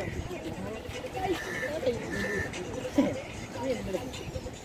Thank you.